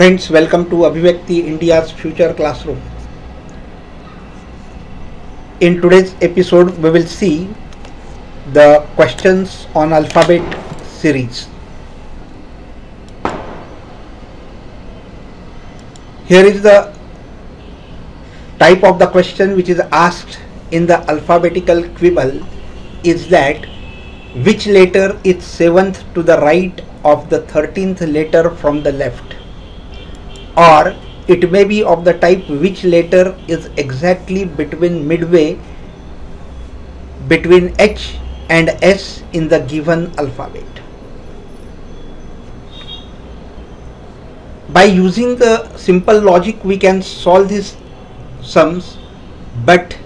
Friends, welcome to Abhivyakti India's Future Classroom. In today's episode, we will see the questions on alphabet series. Here is the type of the question which is asked in the alphabetical quibble is that which letter is seventh to the right of the 13th letter from the left or it may be of the type which letter is exactly between midway between H and S in the given alphabet. By using the simple logic we can solve these sums but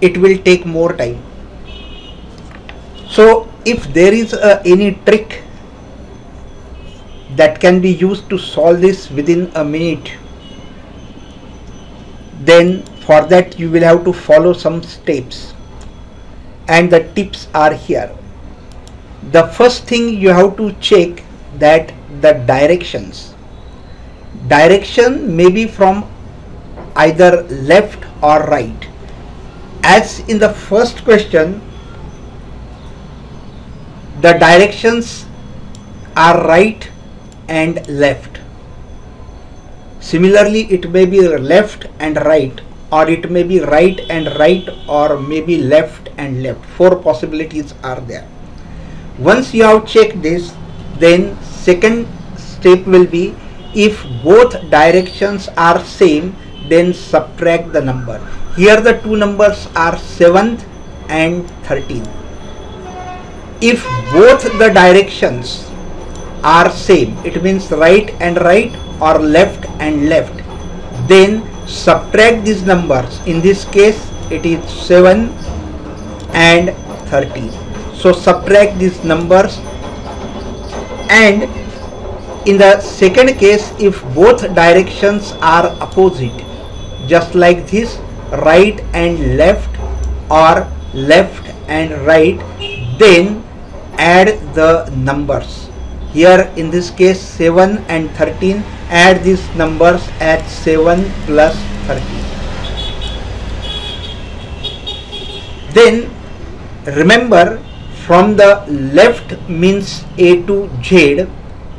it will take more time. So if there is uh, any trick that can be used to solve this within a minute then for that you will have to follow some steps. And the tips are here. The first thing you have to check that the directions. Direction may be from either left or right. As in the first question the directions are right and left. Similarly, it may be left and right or it may be right and right or maybe left and left. Four possibilities are there. Once you have checked this, then second step will be if both directions are same, then subtract the number. Here the two numbers are 7th and 13th. If both the directions are same. It means right and right or left and left. Then subtract these numbers. In this case it is 7 and 13 so subtract these numbers. And in the second case if both directions are opposite just like this right and left or left and right then add the numbers here in this case 7 and 13 add these numbers at 7 plus 13 then remember from the left means A to Z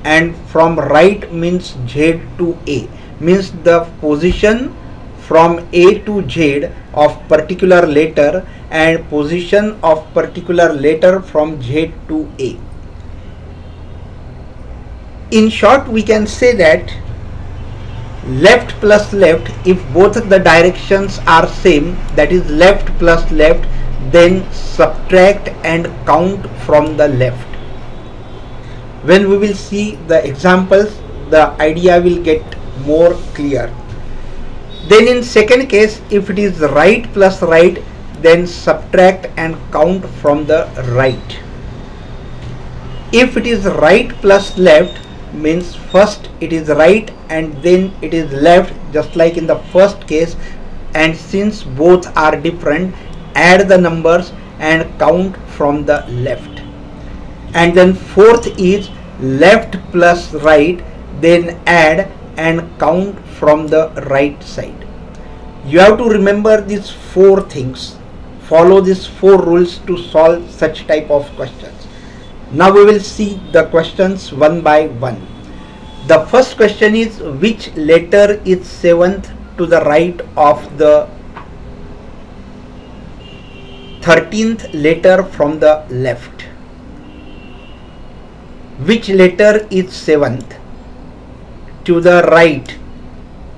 and from right means Z to A. Means the position from A to Z of particular letter and position of particular letter from Z to A in short we can say that left plus left if both the directions are same that is left plus left then subtract and count from the left. When we will see the examples the idea will get more clear. Then in second case if it is right plus right then subtract and count from the right. If it is right plus left means first it is right and then it is left just like in the first case. And since both are different add the numbers and count from the left. And then fourth is left plus right then add and count from the right side. You have to remember these four things. Follow these four rules to solve such type of questions now we will see the questions one by one. The first question is which letter is seventh to the right of the 13th letter from the left? Which letter is seventh to the right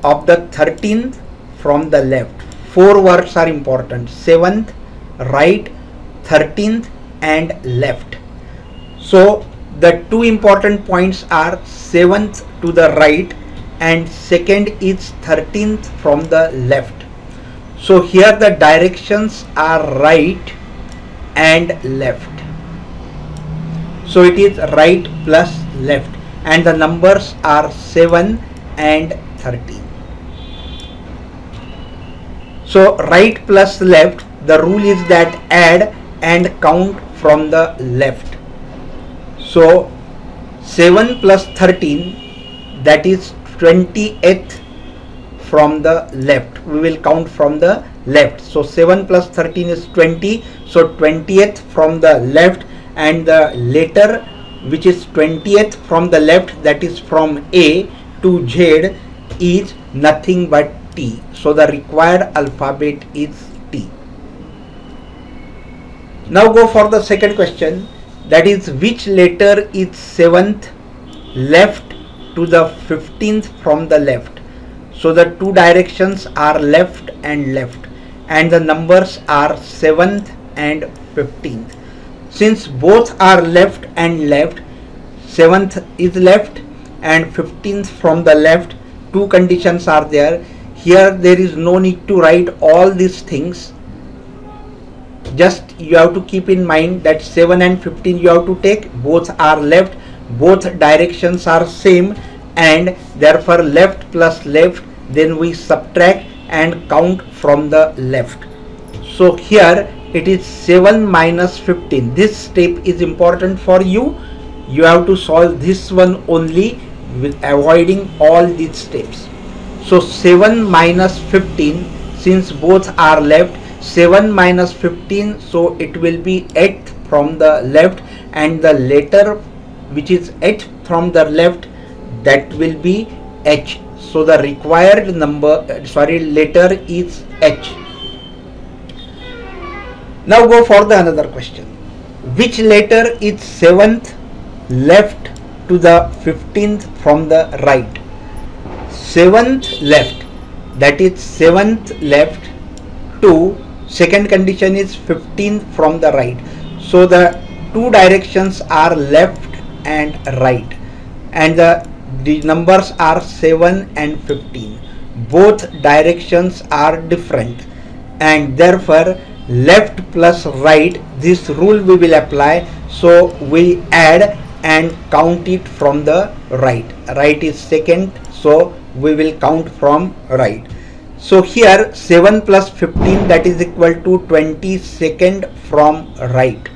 of the 13th from the left? Four words are important. Seventh, right, 13th and left so the two important points are 7th to the right and second is 13th from the left. So here the directions are right and left. So it is right plus left and the numbers are 7 and 13 so right plus left the rule is that add and count from the left so 7 plus 13 that is 28th from the left. We will count from the left. So 7 plus 13 is 20 so 20th from the left and the letter which is 20th from the left that is from A to Z is nothing but T. So the required alphabet is T. Now go for the second question that is which letter is 7th left to the 15th from the left? So the two directions are left and left and the numbers are 7th and 15th since both are left and left 7th is left and 15th from the left two conditions are there. Here there is no need to write all these things just you have to keep in mind that 7 and 15 you have to take. Both are left. Both directions are same. And therefore left plus left then we subtract and count from the left. So here it is 7 minus 15 this step is important for you. You have to solve this one only with avoiding all these steps. So 7 minus 15 since both are left 7 minus 15 so it will be 8 from the left and the letter which is 8 from the left that will be H. So the required number uh, sorry letter is H. Now go for the another question. Which letter is 7th left to the 15th from the right? 7th left that is 7th left to second condition is 15 from the right. So the two directions are left and right and the, the numbers are 7 and 15 both directions are different and therefore left plus right this rule we will apply. So we add and count it from the right. Right is second so we will count from right so here 7 plus 15 that is equal to 22nd from right.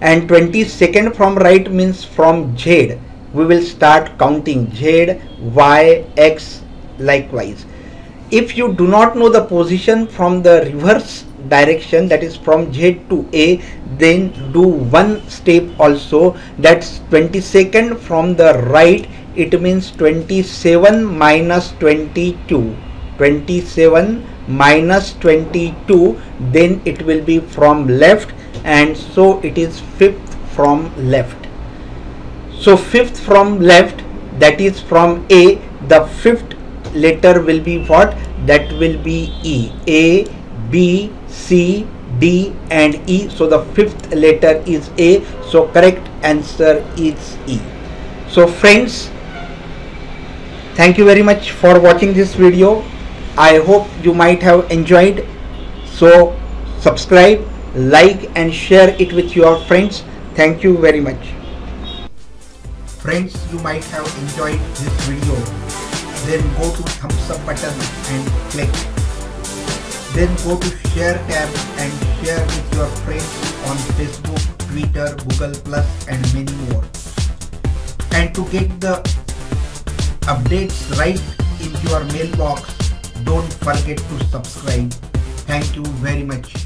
And 22nd from right means from Z. We will start counting Z, Y, X likewise. If you do not know the position from the reverse direction that is from Z to A then do one step also. That's 22nd from the right. It means 27 minus 22 27 minus 22 then it will be from left and so it is fifth from left. So fifth from left that is from A the fifth letter will be what? That will be E A B C D and E. So the fifth letter is A so correct answer is E. So friends thank you very much for watching this video I hope you might have enjoyed. So subscribe, like and share it with your friends. Thank you very much. Friends, you might have enjoyed this video. Then go to thumbs up button and click. Then go to share tab and share with your friends on Facebook, Twitter, Google Plus and many more. And to get the updates right in your mailbox, don't forget to subscribe. Thank you very much.